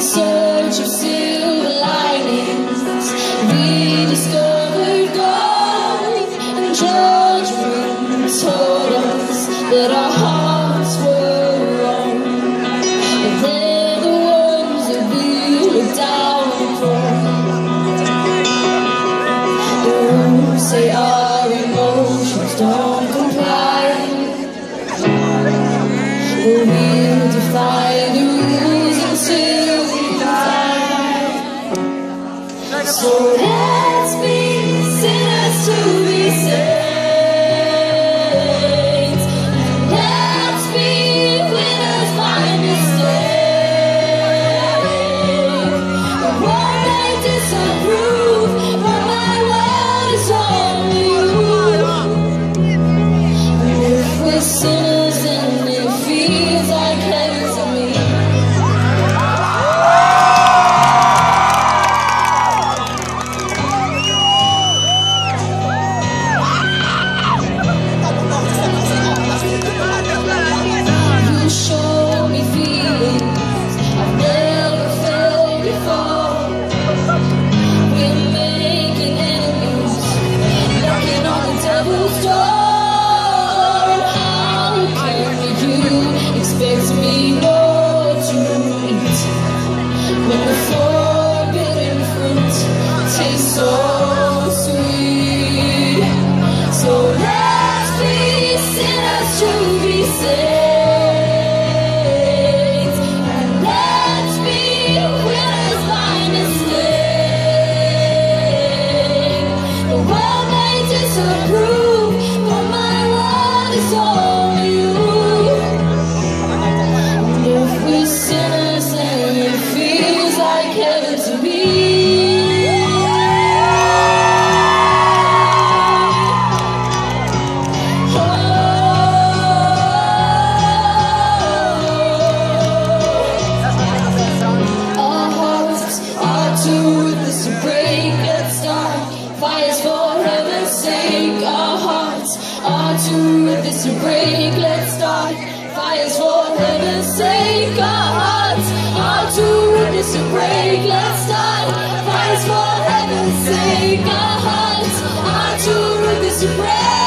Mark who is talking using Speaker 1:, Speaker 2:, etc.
Speaker 1: in search of silver linings. We discovered gold and judgment told us that our hearts were wrong. The ones we down say our emotions don't comply? We'll define So let's be sinners to be saved. do with this to break? Let's start fires for heaven's sake. Our hearts are to with this to break. Let's start fires for heaven's sake. Our hearts are to with this to break.